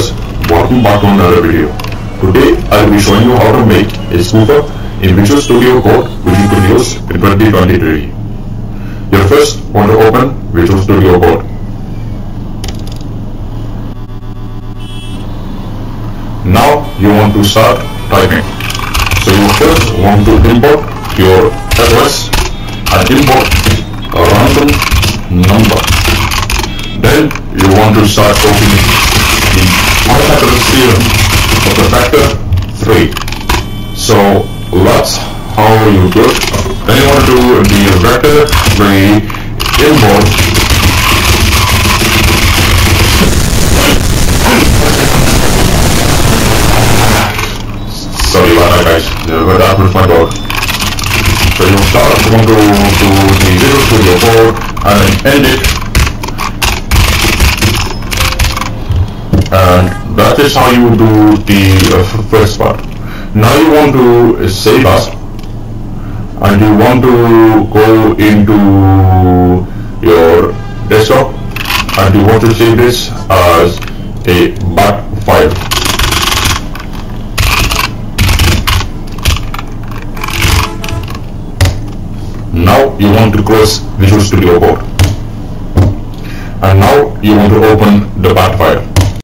viewers, welcome back to another video. Today I will be showing you how to make a spoofer in Visual Studio Code which you could use in 2023. You first want to open Visual Studio Code. Now you want to start typing. So you first want to import your address and import a random number. Then you want to start opening the Pythagoras theorem of the factor 3. So that's how you do it. Then you want to do the vector 3 import sorry about that guys, uh, but that was my dog. So you start from to, to the Visual Studio Code and then end it. And that is how you do the uh, first part. Now you want to save us and you want to go into your desktop and you want to save this as a bat file. Now you want to close Visual Studio Code. And now you want to open the bat file.